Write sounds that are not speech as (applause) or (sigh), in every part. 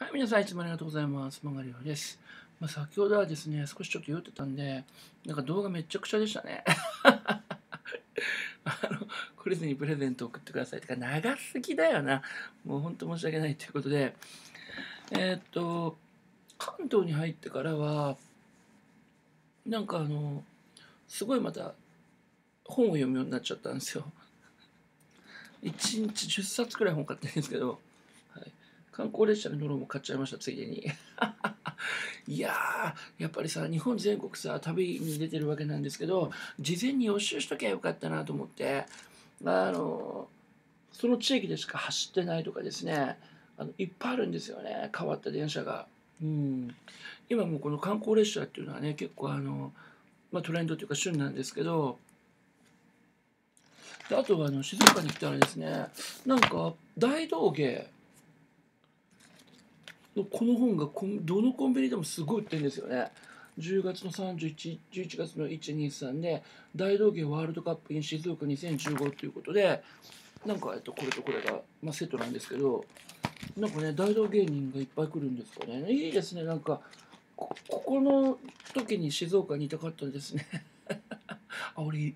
はい、皆さんいつもありがとうございます。マガリオです。まあ、先ほどはですね、少しちょっと酔ってたんで、なんか動画めちゃくちゃでしたね。(laughs) あの、クリスにプレゼント送ってください。てか、長すぎだよな。もう本当申し訳ないということで、えーっと、関東に入ってからは、なんかあの、すごいまた本を読むようになっちゃったんですよ。1日10冊くらい本買ってるんですけど、観光列車のノロも買っちゃいましたついでに (laughs) いやーやっぱりさ日本全国さ旅に出てるわけなんですけど事前に予習しときゃよかったなと思ってあのその地域でしか走ってないとかですねあのいっぱいあるんですよね変わった電車が。うん、今もうこの観光列車っていうのはね結構あの、まあ、トレンドというか旬なんですけどであとはあの静岡に来たらですねなんか大道芸のこの本がコンどのコンビニでもすごい売ってるんですよね。10月の31、11月の123で大道芸ワールドカップ in 静岡2015ということでなんかえっとこれとこれが、まあ、セットなんですけどなんかね大道芸人がいっぱい来るんですかね。いいですね。なんかこここの時に静岡にいたかったですね。(laughs) あ俺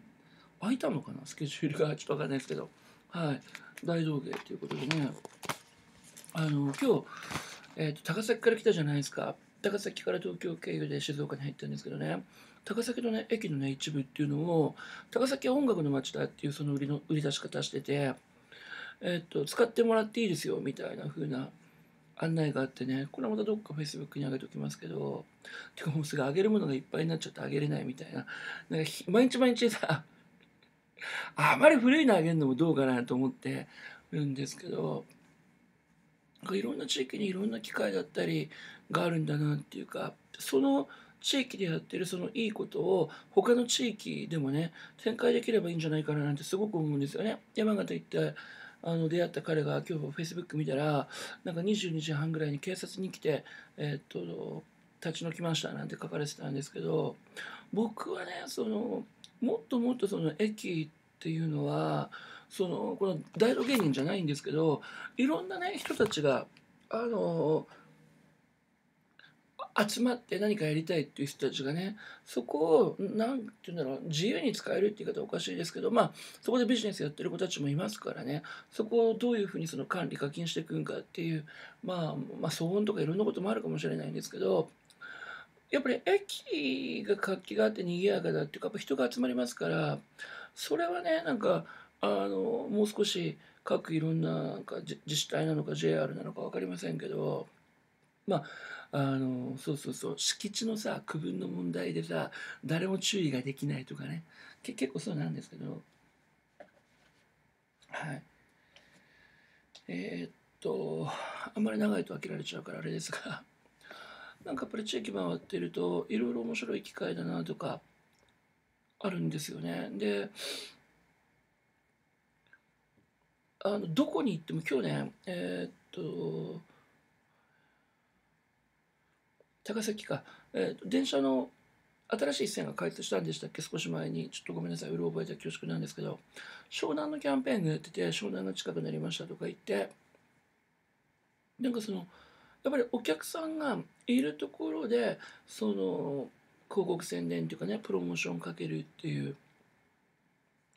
空いたのかな？スケジュールがちょっとわかんないですけど。はい。大道芸ということでね。あの今日、えーと高崎から来たじゃないですか。高崎から東京経由で静岡に入ったんですけどね。高崎のね駅のね一部っていうのを高崎は音楽の街だっていうその売りの売り出し方してて、えー、と使ってもらっていいですよみたいな風な案内があってね。これはまたどっか Facebook に上げておきますけどてかもうすぐ上げるものがいっぱいになっちゃって上げれないみたいな。なんか毎日毎日さあまり古いのあげるのもどうかなと思ってるんですけどかいろんな地域にいろんな機会だったりがあるんだなっていうかその地域でやってるそのいいことを他の地域でもね展開できればいいんじゃないかななんてすごく思うんですよね。山形行ってあの出会った彼が今日 Facebook 見たらなんか22時半ぐらいに警察に来て、えーっと立ち退きましたなんて書かれてたんですけど僕はねそのもっともっとその駅っていうのはそのこの大道芸人じゃないんですけどいろんなね人たちがあの集まって何かやりたいっていう人たちがねそこを何て言うんだろう自由に使えるって言い方おかしいですけどまあそこでビジネスやってる子たちもいますからねそこをどういうふうにその管理課金していくんかっていうまあまあ騒音とかいろんなこともあるかもしれないんですけどやっぱり駅が活気があって賑やかだっていうかやっぱ人が集まりますからそれはねなんかあのもう少し各いろんななんか自治体なのか JR なのか分かりませんけどまああのそうそうそう敷地のさ区分の問題でさ誰も注意ができないとかね。け結構そうなんですけど。はい。えーっとあんまり長いと飽きられちゃうからあれですが (laughs) なんかやっぱり地域回ってるといろいろ面白い機会だなとかあるんですよね。であのどこに行っても今日ねえーっと高崎か、えーと電車の新しい線が開通したんでしたっけ？少し前に。ちょっとごめんなさい。うろ覚えて恐縮なんですけど。湘南のキャンペーンがやってて湘南が近くなりましたとか言って。なんかそのやっぱりお客さんがいるところでその広告宣伝っていうかねプロモーションかけるっていう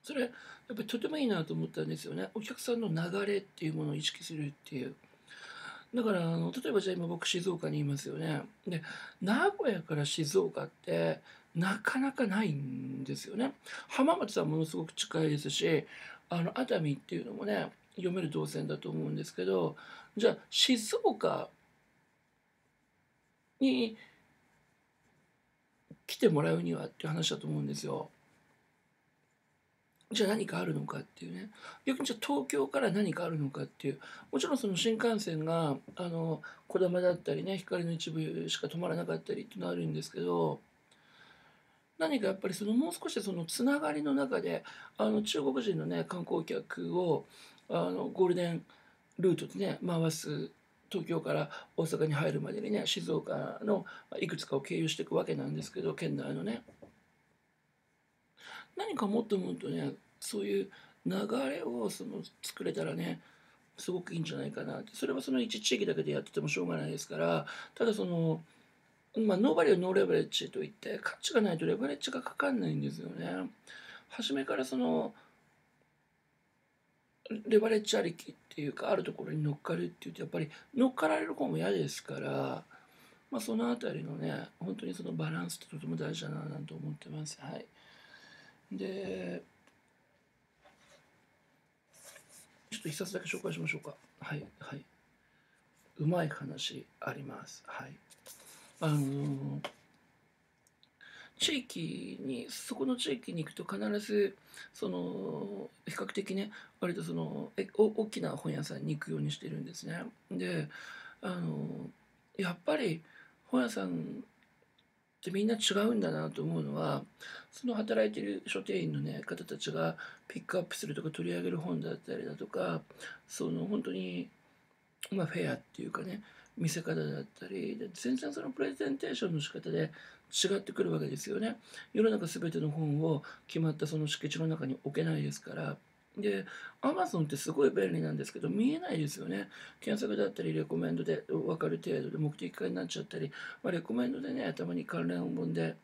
それやっぱりとてもいいなと思ったんですよね。お客さんの流れっていうものを意識するっていう。だからあの例えばじゃあ今僕静岡にいますよね。で名古屋から静岡ってなかなかないんですよね。浜松はものすごく近いですしあの熱海っていうのもね読める動線だと思うんですけどじゃあ静岡に来てもらうにはっていう話だと思うんですよ。じゃあ何かあるのかっていうね。逆にじゃあ東京から何かあるのかっていう。もちろんその新幹線があのこだまだったりね光の一部しか止まらなかったりっていうのはあるんですけど何かやっぱりそのもう少しそのつながりの中であの中国人のね観光客をあのゴールデンルートでね回す東京から大阪に入るまでにね静岡のいくつかを経由していくわけなんですけど県内のね。何かもっともっとねそういう流れをその作れたらねすごくいいんじゃないかなそれはその一地域だけでやっててもしょうがないですからただそのまあノーバリューノーレバレッジといって価値がないとレバレッジがかかんないんですよね。初めからそのレバレッジありきっていうかあるところに乗っかるっていうとやっぱり乗っかられる方も嫌ですからまあそのあたりのね本当にそのバランスってとても大事だななんて思ってます。はい。でちょっと一冊だけ紹介しましょうか。はいはい。うまい話あります。はい。あのー地域にそこの地域に行くと必ずその比較的ね割とそのえお大きな本屋さんに行くようにしてるんですね。であのやっぱり本屋さんってみんな違うんだなと思うのはその働いてる書店員の、ね、方たちがピックアップするとか取り上げる本だったりだとかその本当に、まあ、フェアっていうかね見せ方だったりで全然そのプレゼンテーションの仕方で違ってくるわけですよね。世の中全ての本を決まったその敷地の中に置けないですから。で、アマゾンってすごい便利なんですけど、見えないですよね。検索だったり、レコメンドで分かる程度で目的化になっちゃったり、まあ、レコメンドでね、たまに関連本で、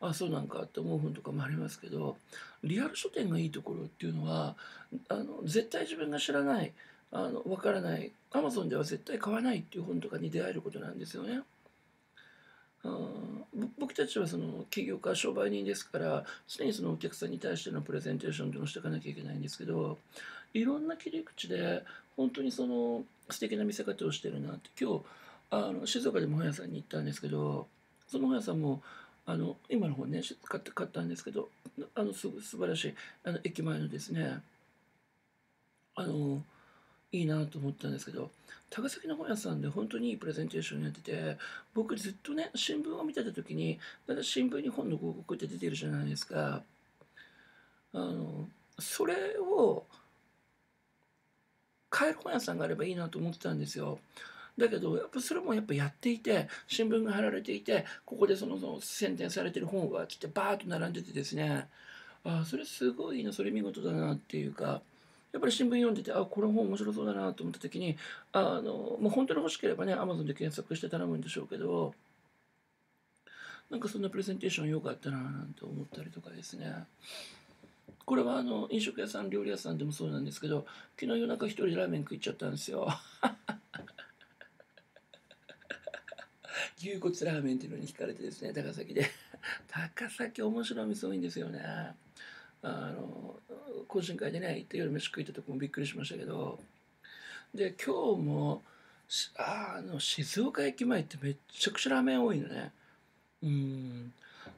あ、そうなんかって思う本とかもありますけど、リアル書店がいいところっていうのは、あの絶対自分が知らない、あの分からない、アマゾンでは絶対買わないっていう本とかに出会えることなんですよね。僕たちはその起業家商売人ですから常にそのお客さんに対してのプレゼンテーションというのをしていかなきゃいけないんですけどいろんな切り口で本当にその素敵な見せ方をしてるなって今日あの静岡でも本屋さんに行ったんですけどその本屋さんもあの今の本ね買って買ったんですけどあのす素晴らしいあの駅前のですねあのいいなと思ったんですけど高崎の本屋さんで本当にいいプレゼンテーションやってて僕ずっとね新聞を見てた時にだ新聞に本の広告って出てるじゃないですか。あのそれを買える本屋さんがあればいいなと思ってたんですよ。だけどやっぱそれもやっぱやっていて新聞が貼られていてここでそのその宣伝されてる本が来てバーッと並んでてですね。ああそれすごいなそれ見事だなっていうかやっぱり新聞読んでて、あ、この本面白そうだなと思った時に、あの、もう本当に欲しければね、Amazon で検索して頼むんでしょうけど、なんかそんなプレゼンテーション良かったななんて思ったりとかですね。これはあの飲食屋さん料理屋さんでもそうなんですけど昨日夜中一人でラーメン食いちゃったんですよ。(laughs) 牛骨ラーメンっていうのに惹かれてですね高崎で。高崎面白い店多いんですよね。あの懇親会でね行って夜飯食いたとこもびっくりしましたけどで今日もあの静岡駅前ってめっちゃくちゃラーメン多いのね。うん。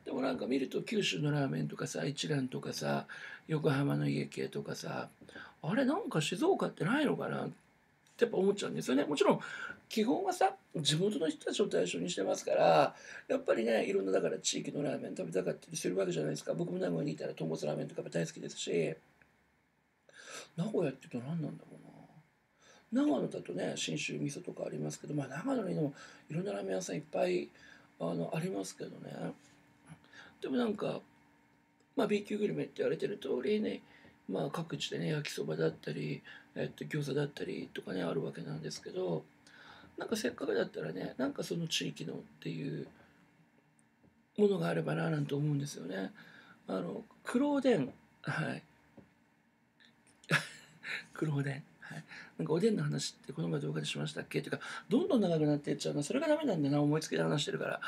でもなんか見ると九州のラーメンとかさ一蘭とかさ横浜の家系とかさあれなんか静岡ってないのかなっってやっぱ思っちゃうんですよね。もちろん基本はさ地元の人たちを対象にしてますからやっぱりねいろんなだから地域のラーメン食べたかったりするわけじゃないですか。僕も名古屋にいたら豚骨ラーメンとか大好きですし。名古屋って言うと何なんだろうな。長野だとね信州味噌とかありますけどまあ長野にもいろんなラーメン屋さんいっぱいあのありますけどね。でもなんかまあ B 級グルメって言われてる通りねまあ各地でね焼きそばだったり、えっと、餃子だったりとかねあるわけなんですけどなんかせっかくだったらねなんかその地域のっていうものがあればななんて思うんですよね。あの黒おでんはい。黒おでん (laughs) はい、なんかおでんの話ってこの前動画でしましたっけ？っていうかどんどん長くなっていっちゃうな。それがダメなんだな。思いつきで話してるから。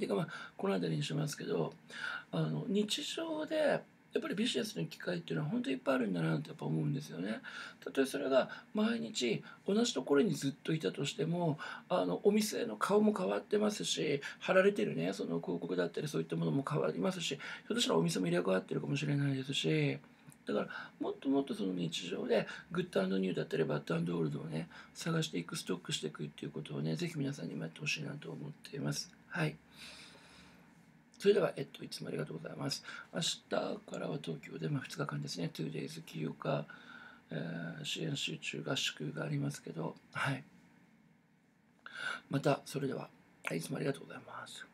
ていうかまあこの辺りにしますけどあの日常でやっぱりビジネスの機会っていうのは本当にいっぱいあるんだなってやっぱ思うんですよね。たとえそれが毎日同じところにずっといたとしてもあのお店の顔も変わってますし貼られてるねその広告だったりそういったものも変わりますしひょっとしたらお店も入れ替わってるかもしれないですし。だからもっともっとその日常でグッドニューだったりバッドオールドをね探していくストックしていくっていうことをねぜひ皆さんにもやってほしいなと思っています。はい。それでは、えっと、いつもありがとうございます。明日からは東京で、まあ、2日間ですね、2days 起業家、えー、支援集中合宿がありますけど、はい。また、それでは、いつもありがとうございます。